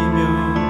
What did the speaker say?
You.